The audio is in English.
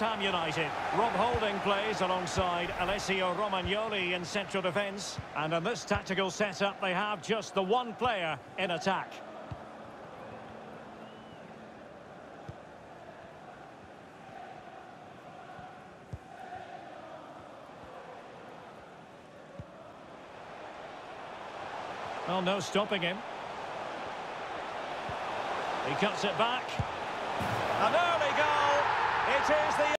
Ham United. Rob Holding plays alongside Alessio Romagnoli in central defence. And in this tactical setup, they have just the one player in attack. Well, no stopping him. He cuts it back. An